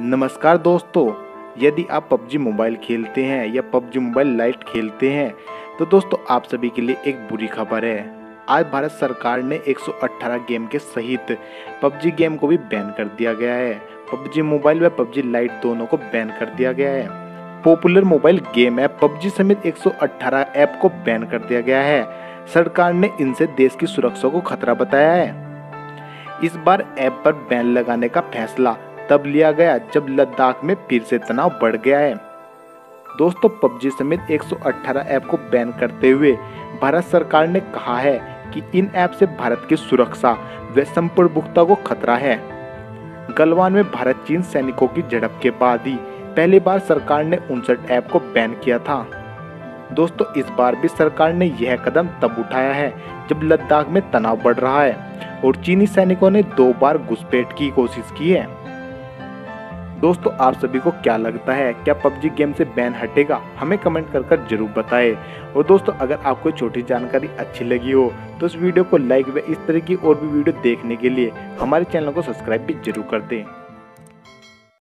नमस्कार दोस्तों, यदि आप पबजी मोबाइल खेलते हैं या पबजी मोबाइल लाइट खेलते हैं तो दोस्तों आप सभी के लिए एक बुरी खबर है। आज भारत सरकार ने 118 गेम के सहित पबजी गेम को भी बैन कर दिया गया है। पबजी मोबाइल व पबजी लाइट दोनों को बैन कर दिया गया है। Popular mobile game app PUBG समेत 118 ऐप को बैन कर दिया गया है। सरकार ने इनसे देश की सुरक्षा को खतरा बताया है। इस बार ऐप पर बैन लगाने का फैसला तब लिया गया जब लद्दाख में फिर से तनाव बढ़ गया है। दोस्तों, पबजी समेत 118 ऐप को बैन करते हुए भारत सरकार ने कहा है कि इन ऐप से भारत की सुरक्षा व संप्रभुता को खतरा है। गलवान में भारत चीन सैनिकों की झड़प के बाद ही पहली बार सरकार ने उनसठ ऐप को बैन किया था। दोस्तों, इस बार भी सरकार ने यह कदम तब उठाया है जब लद्दाख में तनाव बढ़ रहा है और चीनी सैनिकों ने दो बार घुसपैठ की कोशिश की है। दोस्तों, आप सभी को क्या लगता है? क्या पबजी गेम से बैन हटेगा? हमें कमेंट कर कर ज़रूर बताएँ। और दोस्तों, अगर आपको छोटी जानकारी अच्छी लगी हो तो इस वीडियो को लाइक व इस तरह की और भी वीडियो देखने के लिए हमारे चैनल को सब्सक्राइब भी ज़रूर कर दें।